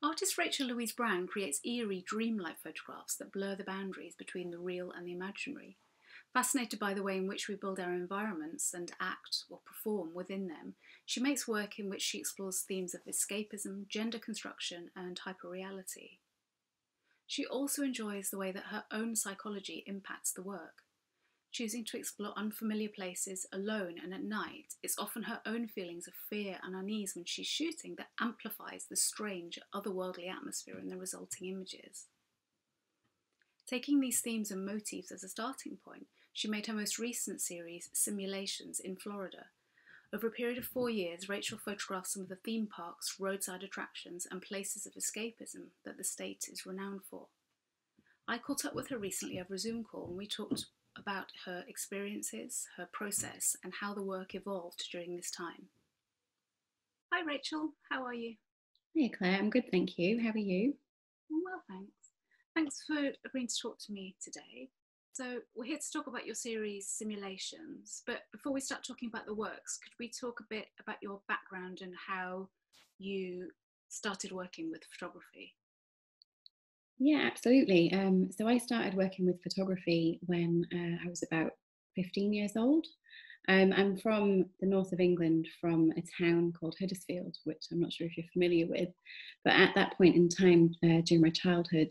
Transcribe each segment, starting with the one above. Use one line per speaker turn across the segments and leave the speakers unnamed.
Artist Rachel Louise Brown creates eerie, dreamlike photographs that blur the boundaries between the real and the imaginary. Fascinated by the way in which we build our environments and act or perform within them, she makes work in which she explores themes of escapism, gender construction, and hyperreality. She also enjoys the way that her own psychology impacts the work. Choosing to explore unfamiliar places alone and at night, it's often her own feelings of fear and unease when she's shooting that amplifies the strange, otherworldly atmosphere in the resulting images. Taking these themes and motifs as a starting point, she made her most recent series, Simulations, in Florida. Over a period of four years, Rachel photographed some of the theme parks, roadside attractions, and places of escapism that the state is renowned for. I caught up with her recently over a Zoom call and we talked about her experiences, her process, and how the work evolved during this time. Hi, Rachel. How are you?
Hey, Claire. I'm good, thank you. How are you?
I'm well, thanks. Thanks for agreeing to talk to me today. So, we're here to talk about your series Simulations. But before we start talking about the works, could we talk a bit about your background and how you started working with photography?
Yeah, absolutely. Um, so I started working with photography when uh, I was about 15 years old. Um, I'm from the north of England, from a town called Huddersfield, which I'm not sure if you're familiar with. But at that point in time, uh, during my childhood,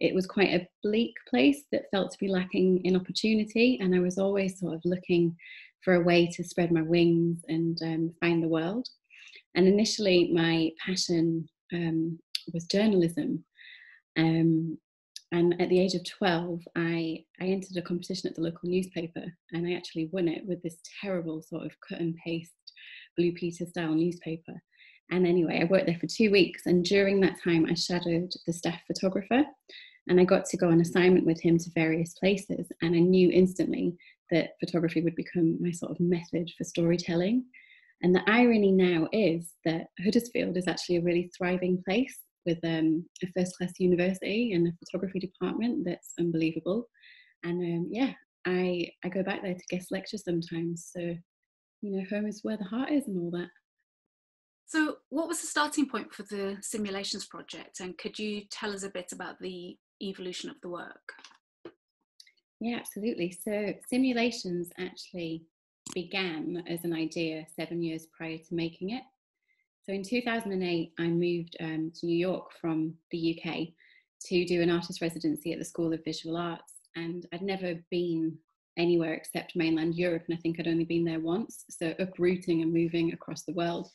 it was quite a bleak place that felt to be lacking in opportunity. And I was always sort of looking for a way to spread my wings and um, find the world. And initially, my passion um, was journalism. Um, and at the age of 12, I, I entered a competition at the local newspaper and I actually won it with this terrible sort of cut and paste Blue Peter style newspaper. And anyway, I worked there for two weeks, and during that time, I shadowed the staff photographer, and I got to go on assignment with him to various places. And I knew instantly that photography would become my sort of method for storytelling. And the irony now is that Huddersfield is actually a really thriving place with um, a first class university and a photography department that's unbelievable. And um, yeah, I, I go back there to guest lecture sometimes. So, you know, home is where the heart is and all that.
So, what was the starting point for the simulations project? And could you tell us a bit about the evolution of the work?
Yeah, absolutely. So, simulations actually began as an idea seven years prior to making it. So in 2008, I moved um, to New York from the UK to do an artist residency at the School of Visual Arts. And I'd never been anywhere except mainland Europe, and I think I'd only been there once. So uprooting and moving across the world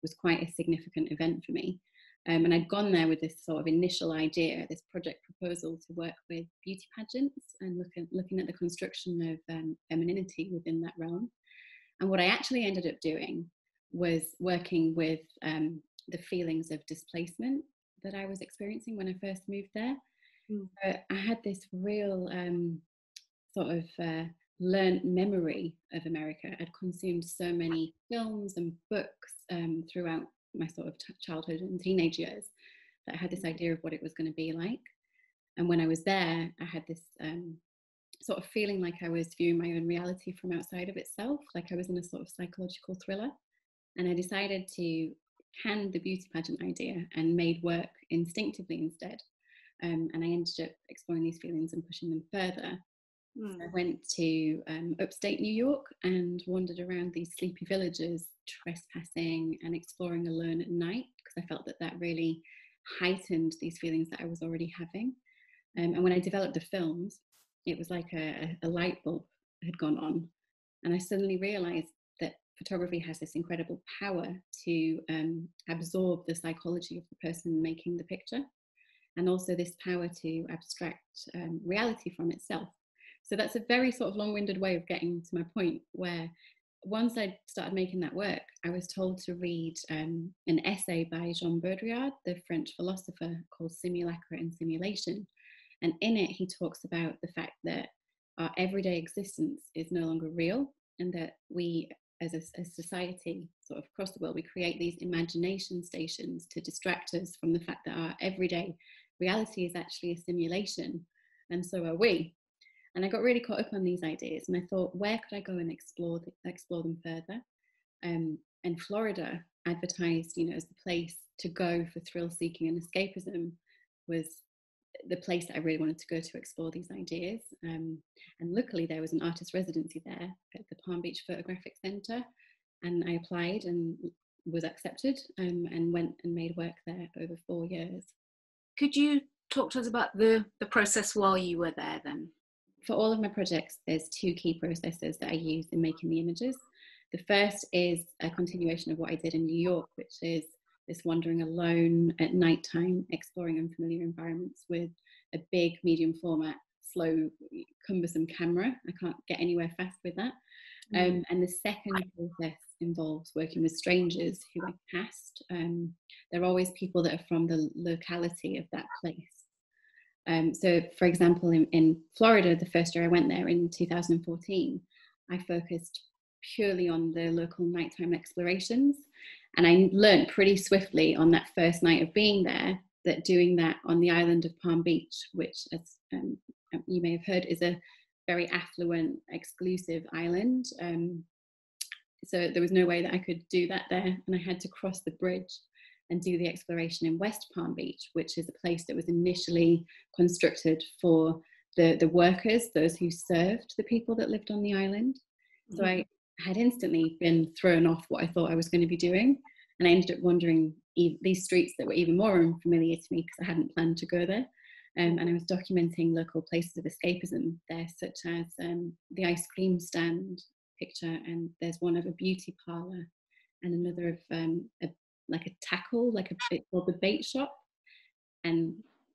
was quite a significant event for me. Um, and I'd gone there with this sort of initial idea, this project proposal to work with beauty pageants and look at, looking at the construction of um, femininity within that realm. And what I actually ended up doing was working with um, the feelings of displacement that I was experiencing when I first moved there. Mm. I had this real um, sort of uh, learned memory of America. I'd consumed so many films and books um, throughout my sort of t- childhood and teenage years that I had this mm. idea of what it was going to be like. And when I was there, I had this um, sort of feeling like I was viewing my own reality from outside of itself, like I was in a sort of psychological thriller. And I decided to can the beauty pageant idea and made work instinctively instead. Um, and I ended up exploring these feelings and pushing them further. Mm. I went to um, upstate New York and wandered around these sleepy villages, trespassing and exploring alone at night because I felt that that really heightened these feelings that I was already having. Um, and when I developed the films, it was like a, a light bulb had gone on. And I suddenly realized photography has this incredible power to um, absorb the psychology of the person making the picture and also this power to abstract um, reality from itself. So that's a very sort of long-winded way of getting to my point where once I started making that work, I was told to read um, an essay by Jean Baudrillard, the French philosopher, called Simulacra and Simulation. And in it, he talks about the fact that our everyday existence is no longer real and that we as a, society, sort of across the world, we create these imagination stations to distract us from the fact that our everyday reality is actually a simulation, and so are we. And I got really caught up on these ideas, and I thought, where could I go and explore the, explore them further? Um, and Florida advertised, you know, as the place to go for thrill seeking and escapism was the place that I really wanted to go to explore these ideas. Um, and luckily, there was an artist residency there at the Palm Beach Photographic Centre, and I applied and was accepted um, and went and made work there over four years.
Could you talk to us about the, the process while you were there then?
For all of my projects, there's two key processes that I use in making the images. The first is a continuation of what I did in New York, which is this wandering alone at night time, exploring unfamiliar environments with a big medium format, slow, cumbersome camera. I can't get anywhere fast with that. Mm. Um, and the second process involves working with strangers who I cast. Um, they're always people that are from the locality of that place. Um, so, for example, in, in Florida, the first year I went there in 2014, I focused purely on the local nighttime explorations. And I learned pretty swiftly on that first night of being there that doing that on the island of Palm Beach, which, as um, you may have heard, is a very affluent, exclusive island. Um, so there was no way that I could do that there, and I had to cross the bridge and do the exploration in West Palm Beach, which is a place that was initially constructed for the, the workers, those who served the people that lived on the island. Mm-hmm. So I had instantly been thrown off what I thought I was going to be doing. And I ended up wandering e- these streets that were even more unfamiliar to me because I hadn't planned to go there. Um, and I was documenting local places of escapism there, such as um, the ice cream stand picture, and there's one of a beauty parlor, and another of um, a, like a tackle, like a bit called the bait shop. And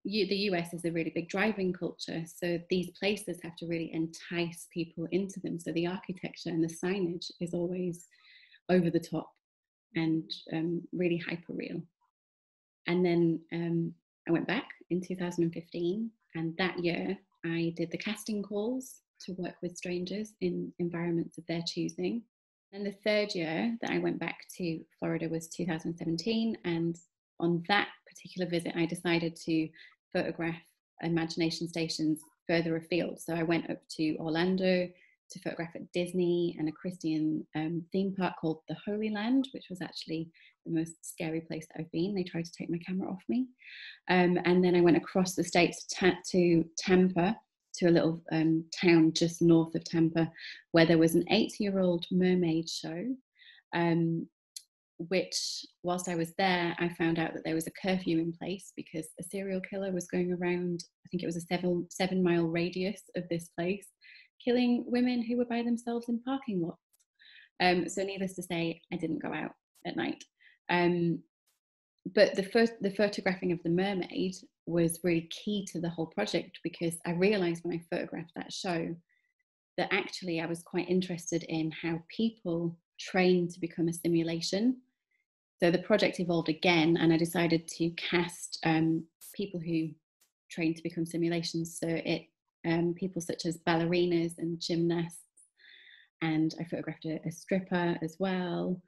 you, the US is a really big driving culture, so these places have to really entice people into them. So the architecture and the signage is always over the top and um, really hyper real. And then um, I went back in 2015, and that year I did the casting calls to work with strangers in environments of their choosing. And the third year that I went back to Florida was 2017, and on that particular visit, I decided to photograph imagination stations further afield. So I went up to Orlando to photograph at Disney and a Christian um, theme park called the Holy Land, which was actually the most scary place that I've been. They tried to take my camera off me. Um, and then I went across the states to, to Tampa, to a little um, town just north of Tampa, where there was an eight year old mermaid show. Um, which, whilst I was there, I found out that there was a curfew in place because a serial killer was going around. I think it was a seven seven mile radius of this place, killing women who were by themselves in parking lots. Um, so, needless to say, I didn't go out at night. Um, but the first, the photographing of the mermaid was really key to the whole project because I realised when I photographed that show that actually I was quite interested in how people train to become a simulation. So the project evolved again, and I decided to cast um, people who trained to become simulations. So it um, people such as ballerinas and gymnasts. And I photographed a, a stripper as well.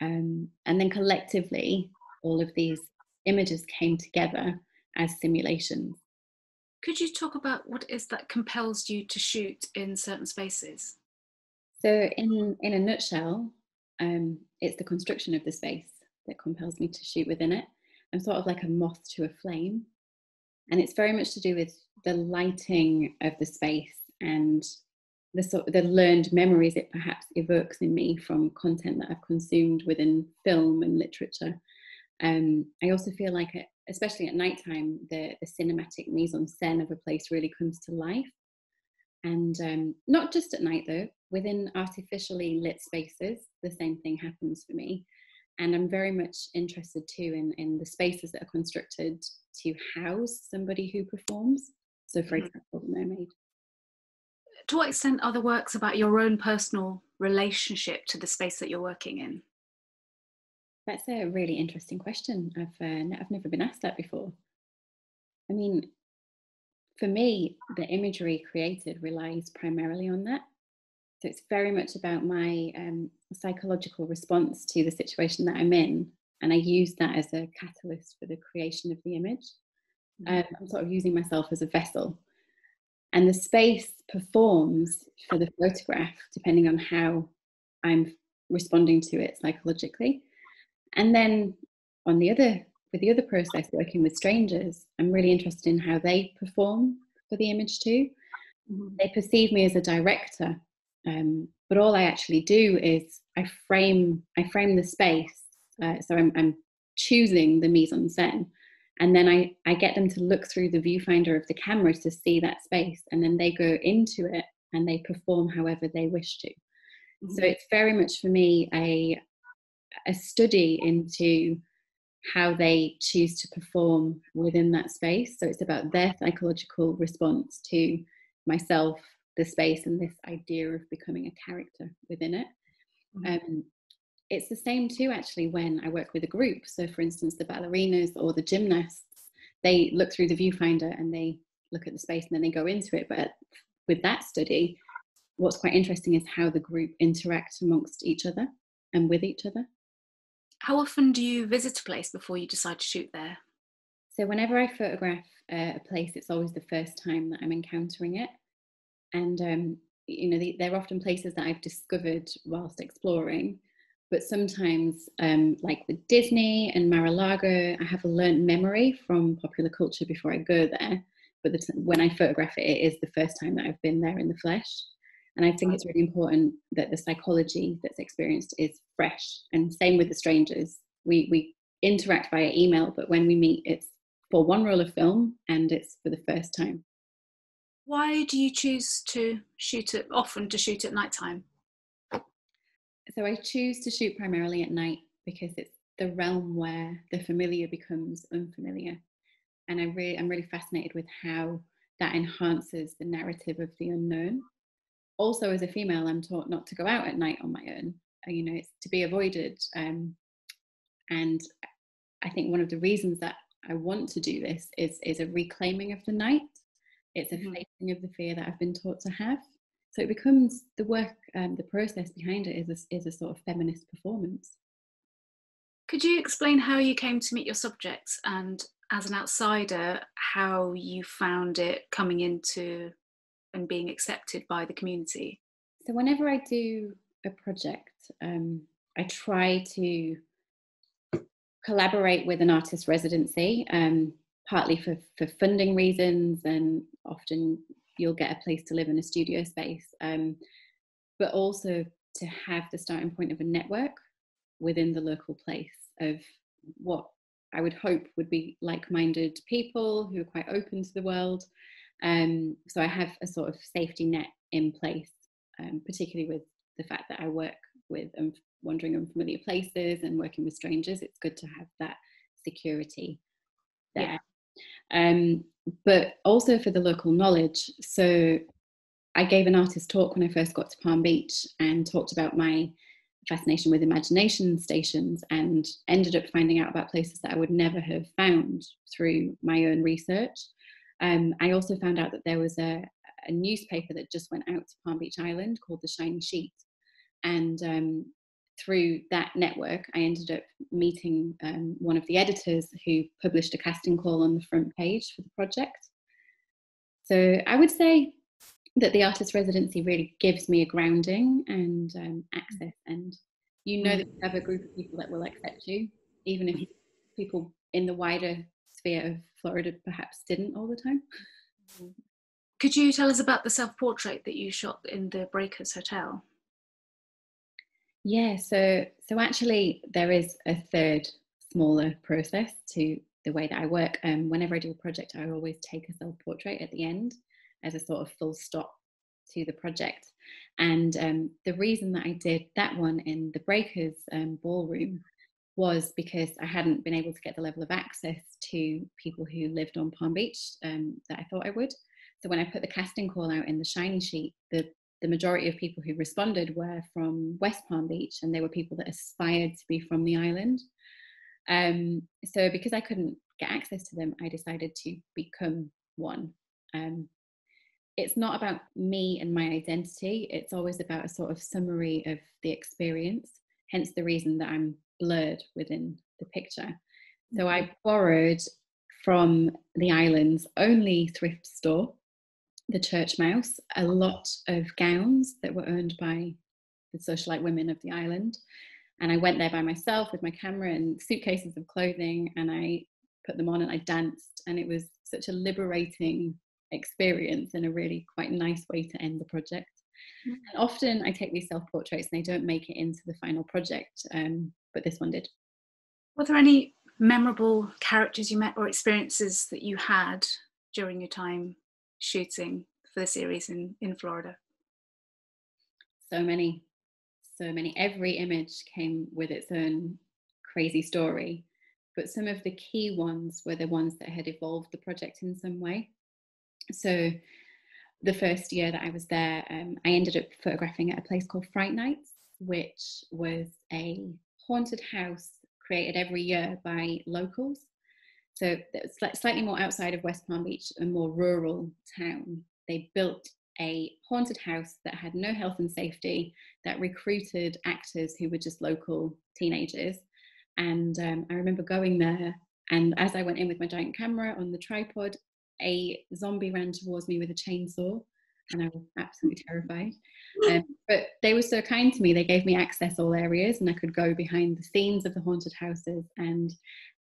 Um, and then collectively, all of these images came together as simulations.
Could you talk about what is that compels you to shoot in certain spaces?
So, in, in a nutshell, um, it's the construction of the space that compels me to shoot within it. I'm sort of like a moth to a flame. And it's very much to do with the lighting of the space and the sort of the learned memories it perhaps evokes in me from content that I've consumed within film and literature. Um, I also feel like, it, especially at nighttime, the, the cinematic mise en scène of a place really comes to life. And um, not just at night, though, within artificially lit spaces, the same thing happens for me. And I'm very much interested too in, in the spaces that are constructed to house somebody who performs. So, for mm-hmm. example, The Mermaid.
To what extent are the works about your own personal relationship to the space that you're working in?
That's a really interesting question. I've, uh, I've never been asked that before. I mean, for me, the imagery created relies primarily on that. So it's very much about my um, psychological response to the situation that I'm in. And I use that as a catalyst for the creation of the image. Mm-hmm. Um, I'm sort of using myself as a vessel. And the space performs for the photograph depending on how I'm responding to it psychologically. And then on the other, with the other process, working with strangers, I'm really interested in how they perform for the image too. Mm-hmm. They perceive me as a director, um, but all I actually do is I frame I frame the space. Uh, so I'm, I'm choosing the mise en scène, and then I I get them to look through the viewfinder of the camera to see that space, and then they go into it and they perform however they wish to. Mm-hmm. So it's very much for me a a study into how they choose to perform within that space. So it's about their psychological response to myself, the space, and this idea of becoming a character within it. Mm-hmm. Um, it's the same too, actually, when I work with a group. So, for instance, the ballerinas or the gymnasts, they look through the viewfinder and they look at the space and then they go into it. But with that study, what's quite interesting is how the group interact amongst each other and with each other.
How often do you visit a place before you decide to shoot there?
So, whenever I photograph uh, a place, it's always the first time that I'm encountering it. And, um, you know, the, they're often places that I've discovered whilst exploring. But sometimes, um, like with Disney and Mar-a-Lago, I have a learned memory from popular culture before I go there. But the, when I photograph it, it is the first time that I've been there in the flesh. And I think it's really important that the psychology that's experienced is fresh. And same with the strangers. We we interact via email, but when we meet, it's for one roll of film and it's for the first time.
Why do you choose to shoot it often to shoot at night time?
So I choose to shoot primarily at night because it's the realm where the familiar becomes unfamiliar. And I really I'm really fascinated with how that enhances the narrative of the unknown also as a female i'm taught not to go out at night on my own uh, you know it's to be avoided um, and i think one of the reasons that i want to do this is is a reclaiming of the night it's a mm-hmm. facing of the fear that i've been taught to have so it becomes the work um, the process behind it is a, is a sort of feminist performance
could you explain how you came to meet your subjects and as an outsider how you found it coming into and being accepted by the community?
So, whenever I do a project, um, I try to collaborate with an artist residency, um, partly for, for funding reasons, and often you'll get a place to live in a studio space, um, but also to have the starting point of a network within the local place of what I would hope would be like minded people who are quite open to the world um, so I have a sort of safety net in place, um, particularly with the fact that I work with um, wandering unfamiliar places and working with strangers. It's good to have that security there. Yeah. Um, but also for the local knowledge. So I gave an artist talk when I first got to Palm Beach and talked about my fascination with imagination stations and ended up finding out about places that I would never have found through my own research. Um, I also found out that there was a, a, newspaper that just went out to Palm Beach Island called The Shiny Sheet. And um, through that network, I ended up meeting um, one of the editors who published a casting call on the front page for the project. So I would say that the artist residency really gives me a grounding and um, access, and you know that you have a group of people that will accept you, even if people in the wider sphere of Florida perhaps didn't all the time.
Could you tell us about the self portrait that you shot in the Breakers Hotel?
Yeah, so so actually there is a third smaller process to the way that I work. Um, whenever I do a project, I always take a self portrait at the end as a sort of full stop to the project. And um, the reason that I did that one in the Breakers um, ballroom was because I hadn't been able to get the level of access to people who lived on Palm Beach um, that I thought I would. So when I put the casting call out in the shiny sheet, the the majority of people who responded were from West Palm Beach, and they were people that aspired to be from the island. Um, so because I couldn't get access to them, I decided to become one. Um, it's not about me and my identity. It's always about a sort of summary of the experience. Hence the reason that I'm blurred within the picture. So I mm-hmm. borrowed from the island's only thrift store, the Church Mouse, a lot of gowns that were owned by the socialite women of the island. And I went there by myself with my camera and suitcases of clothing, and I put them on and I danced. And it was such a liberating experience and a really quite nice way to end the project. Mm-hmm. And often I take these self portraits and they don't make it into the final project, um, but this one did.
Were there any memorable characters you met or experiences that you had during your time shooting for the series in, in Florida?
So many, so many. Every image came with its own crazy story, but some of the key ones were the ones that had evolved the project in some way. So, the first year that I was there, um, I ended up photographing at a place called Fright Nights, which was a haunted house created every year by locals. So slightly more outside of West Palm Beach, a more rural town. They built a haunted house that had no health and safety, that recruited actors who were just local teenagers. And um, I remember going there, and as I went in with my giant camera on the tripod, a zombie ran towards me with a chainsaw, and I was absolutely terrified. Um, but they were so kind to me; they gave me access all areas, and I could go behind the scenes of the haunted houses. And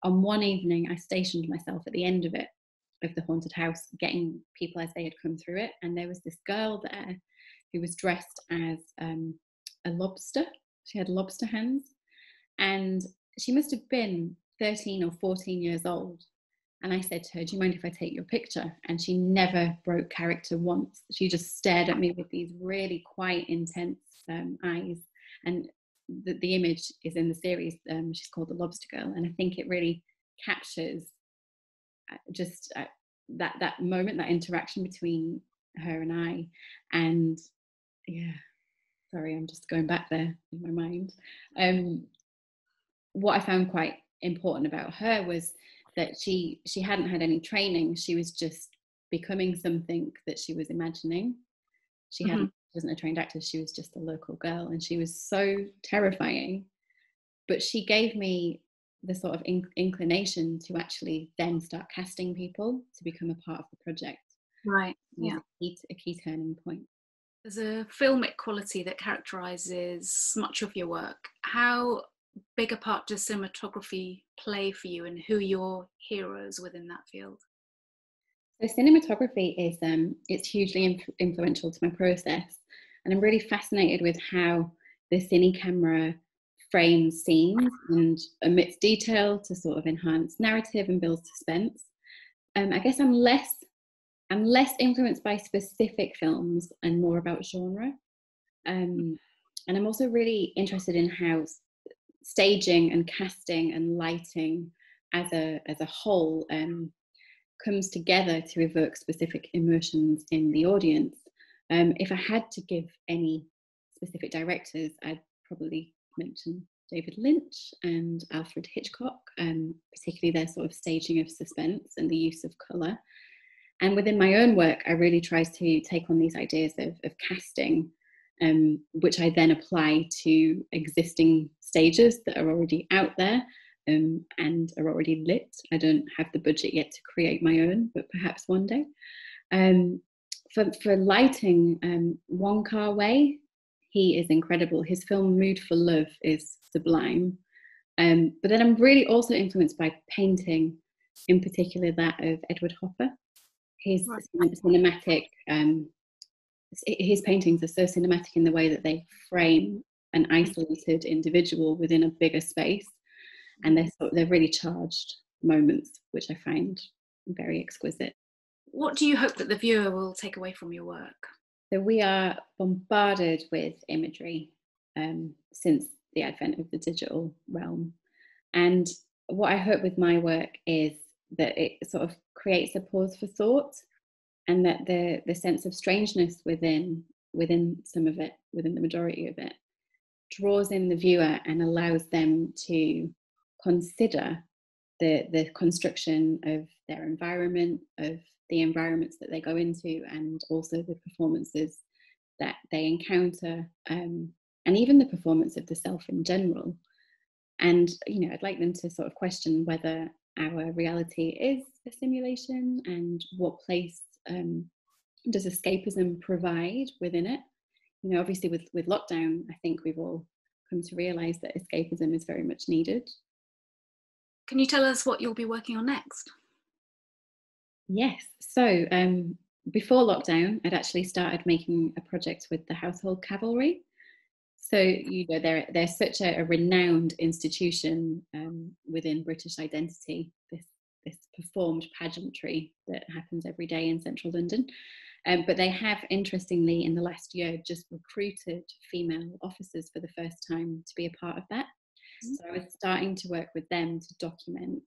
on one evening, I stationed myself at the end of it, of the haunted house, getting people as they had come through it. And there was this girl there who was dressed as um, a lobster. She had lobster hands, and she must have been 13 or 14 years old and I said to her, Do you mind if I take your picture? And she never broke character once. She just stared at me with these really quite intense um, eyes. And the, the, image is in the series. Um, she's called The Lobster Girl. And I think it really captures uh, just uh, that, that moment, that interaction between her and I. And yeah, sorry, I'm just going back there in my mind. Um, what I found quite important about her was that she she hadn't had any training she was just becoming something that she was imagining she mm-hmm. hadn't wasn't a trained actor she was just a local girl and she was so terrifying. But she gave me the sort of inc- inclination to actually then start casting people to become a part of the project.
Right yeah.
a key, a key turning point.
There's a filmic quality that characterizes much of your work. How big a part does cinematography play for you and who your heroes within that field?
So cinematography is um, it's hugely inf- influential to my process, and I'm really fascinated with how the cine camera frames scenes and omits detail to sort of enhance narrative and build suspense. Um, I guess I'm less I'm less influenced by specific films and more about genre. Um, and I'm also really interested in how staging and casting and lighting as a as a whole um, comes together to evoke specific emotions in the audience. Um, if I had to give any specific directors, I'd probably mention David Lynch and Alfred Hitchcock, um, particularly their sort of staging of suspense and the use of colour. And within my own work, I really try to take on these ideas of, of casting um, which I then apply to existing stages that are already out there um, and are already lit. I don't have the budget yet to create my own, but perhaps one day. Um, for, for lighting, um, Wong Kar Wai, he is incredible. His film Mood for Love is sublime. Um, but then I'm really also influenced by painting, in particular that of Edward Hopper. His right. cinematic um, his paintings are so cinematic in the way that they frame an isolated individual within a bigger space and they're sort of, they're really charged moments which i find very exquisite
what do you hope that the viewer will take away from your work?
So we are bombarded with imagery um, since the advent of the digital realm. And what i hope with my work is that it sort of creates a pause for thought and that the the sense of strangeness within within some of it within the majority of it draws in the viewer and allows them to consider the the construction of their environment of the environments that they go into and also the performances that they encounter um, and even the performance of the self in general and you know i'd like them to sort of question whether our reality is a simulation and what place um, does escapism provide within it? you know, obviously with, with lockdown, I think we've all come to realize that escapism is very much needed.
Can you tell us what you'll be working on next?
Yes. So um, before lockdown, I'd actually started making a project with the Household Cavalry. So you know they're they're such a, a renowned institution um, within British identity. This this performed pageantry that happens every day in central London. Um, but they have, interestingly, in the last year, just recruited female officers for the first time to be a part of that. Mm-hmm. So I was starting to work with them to document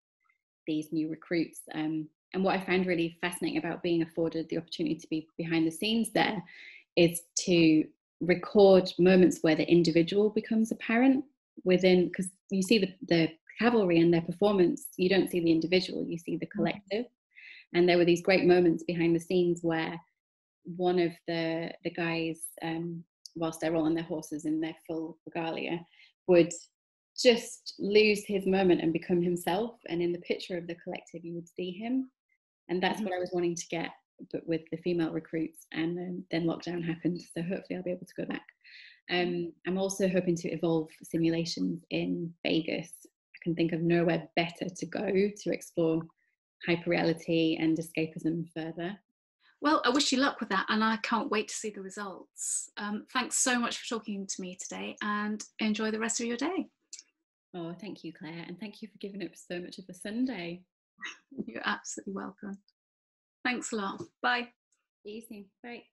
these new recruits. Um, and what I found really fascinating about being afforded the opportunity to be behind the scenes there is to record moments where the individual becomes apparent within, because you see the, the cavalry and their performance, you don't see the individual, you see the mm-hmm. collective. And there were these great moments behind the scenes where one of the the guys, um, whilst they're all on their horses in their full regalia, would just lose his moment and become himself. And in the picture of the collective, you would see him. And that's mm-hmm. what I was wanting to get, but with the female recruits. And then, then lockdown happened, so hopefully I'll be able to go back. Um, I'm also hoping to evolve simulations in Vegas. I can think of nowhere better to go to explore hyperreality and escapism further.
Well, I wish you luck with that, and I can't wait to see the results. Um, thanks so much for talking to me today, and enjoy the rest of your day.
Oh, thank you, Claire, and thank you for giving up so much of a Sunday.
You're absolutely welcome. Thanks a lot. Bye.
See you soon. Bye.